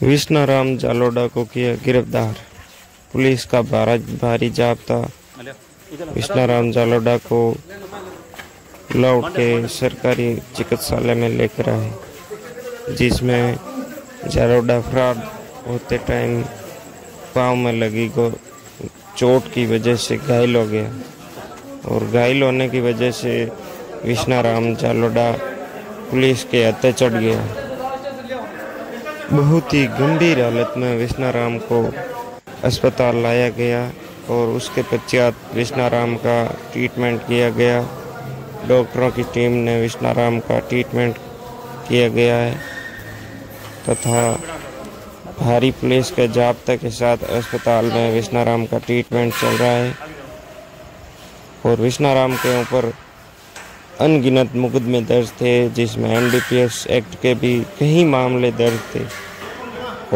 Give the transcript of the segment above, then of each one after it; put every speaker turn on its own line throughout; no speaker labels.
विष्णाराम जालोडा को किया गिरफ़्तार। पुलिस का भारा जाब्ता। विष्णाराम जालोडा को लौट के सरकारी चिकित्सालय में लेकर आए, जिसमें जालोडा फ्रॉड होते टाइम पाँव में लगी को चोट की वजह से घायल हो गया। और घायल होने की वजह से विष्णाराम जालोडा पुलिस के हत्या चढ़ गया। बहुत ही गंभीर हालत में विष्णाराम को अस्पताल लाया गया और उसके पश्चात विष्णाराम का ट्रीटमेंट किया गया। डॉक्टरों की टीम ने विष्णाराम का ट्रीटमेंट किया गया है तथा भारी पुलिस के जाब्ते के साथ अस्पताल में विष्णाराम का ट्रीटमेंट चल रहा है और विष्णाराम के ऊपर अनगिनत मुकदमे दर्ज थे, जिसमें एनडीपीएस एक्ट के भी कई मामले दर्ज थे।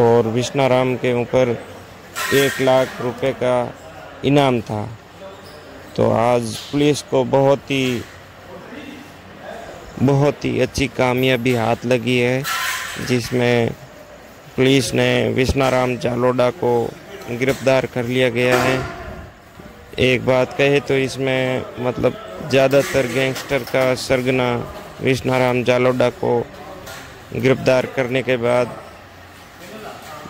और विष्णाराम के ऊपर एक लाख रुपए का इनाम था। तो आज पुलिस को बहुत ही बहुत ही अच्छी कामयाबी हाथ लगी है, जिसमें पुलिस ने विष्णाराम जालोडा को गिरफ़्तार कर लिया गया है। एक बात कहे तो इसमें मतलब ज़्यादातर गैंगस्टर का सरगना विष्णाराम जालोडा को गिरफ़्तार करने के बाद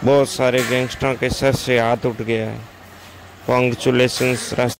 बहुत सारे गैंगस्टरों के सर से हाथ उठ गया है। कॉन्ग्रेचुलेसन्स